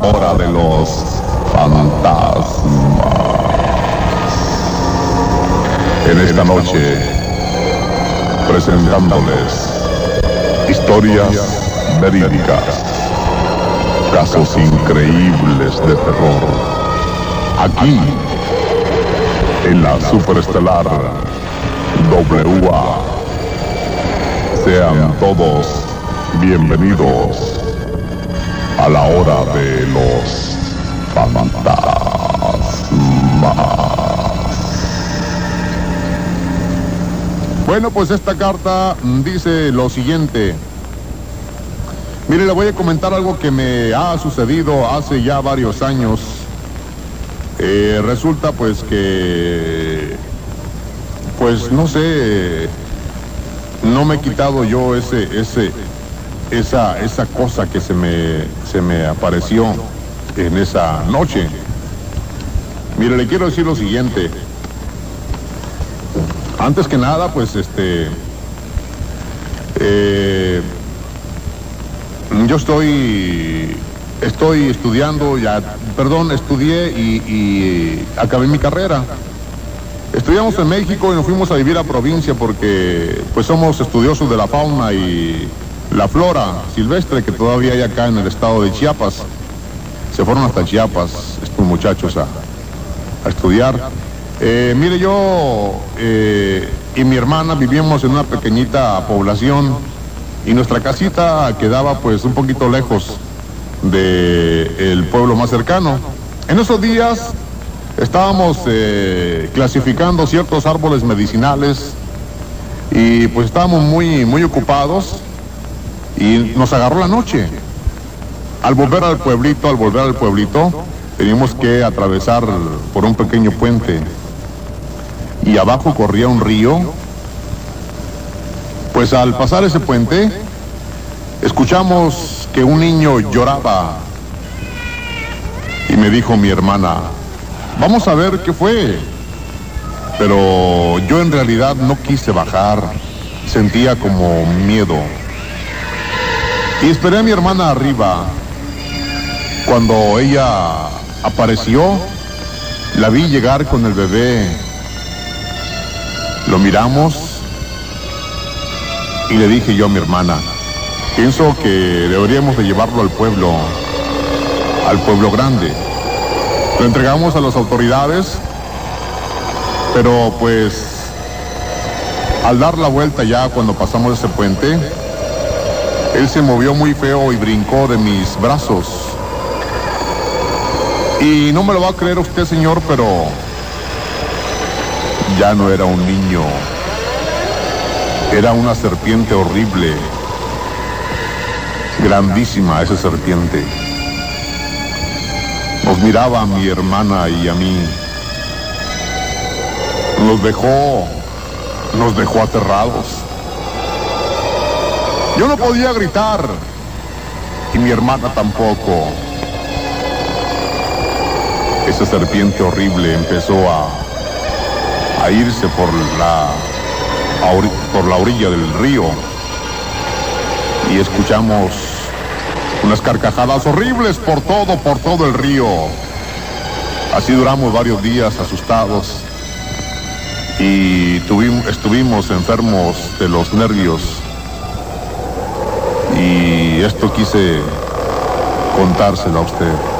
Hora de los fantasmas. En esta noche, presentándoles historias verídicas, casos increíbles de terror. Aquí, en la superestelar WA. Sean todos bienvenidos a la hora de los fantasmas. Bueno, pues esta carta dice lo siguiente. Mire, le voy a comentar algo que me ha sucedido hace ya varios años. Eh, resulta pues que, pues no sé, no me he quitado yo ese, ese, esa, esa cosa que se me, se me apareció en esa noche. Mire, le quiero decir lo siguiente. Antes que nada, pues este, eh, yo estoy, estoy estudiando, ya, perdón, estudié y, acabé mi carrera. Estudiamos en México y nos fuimos a vivir a provincia porque pues somos estudiosos de la fauna y la flora silvestre que todavía hay acá en el estado de Chiapas. Se fueron hasta Chiapas estos muchachos a, a estudiar. Eh, mire, yo eh, y mi hermana vivíamos en una pequeñita población y nuestra casita quedaba pues un poquito lejos del pueblo más cercano. En esos días estábamos eh, clasificando ciertos árboles medicinales y pues estábamos muy, muy ocupados y nos agarró la noche. Al volver al pueblito, al volver al pueblito, teníamos que atravesar por un pequeño puente y abajo corría un río. Pues al pasar ese puente, escuchamos que un niño lloraba y me dijo mi hermana, vamos a ver qué fue. Pero yo en realidad no quise bajar, sentía como miedo. Y esperé a mi hermana arriba. Cuando ella apareció, la vi llegar con el bebé. Lo miramos y le dije yo a mi hermana, pienso que deberíamos de llevarlo al pueblo, al pueblo grande. Lo entregamos a las autoridades, pero pues al dar la vuelta ya cuando pasamos ese puente, él se movió muy feo y brincó de mis brazos. Y no me lo va a creer usted, señor, pero ya no era un niño. Era una serpiente horrible. Grandísima esa serpiente. Nos miraba a mi hermana y a mí. Nos dejó, nos dejó aterrados. Yo no podía gritar y mi hermana tampoco. Esa serpiente horrible empezó a, a irse por la, por la orilla del río y escuchamos unas carcajadas horribles por todo, por todo el río. Así duramos varios días asustados y tuvimos, estuvimos enfermos de los nervios. Y esto quise contárselo a usted.